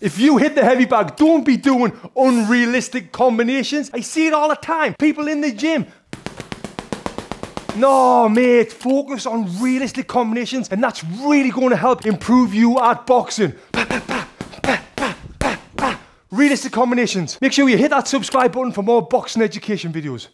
If you hit the heavy bag, don't be doing unrealistic combinations. I see it all the time. People in the gym. No, mate, focus on realistic combinations, and that's really going to help improve you at boxing. Realistic combinations. Make sure you hit that subscribe button for more boxing education videos.